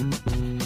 Bye.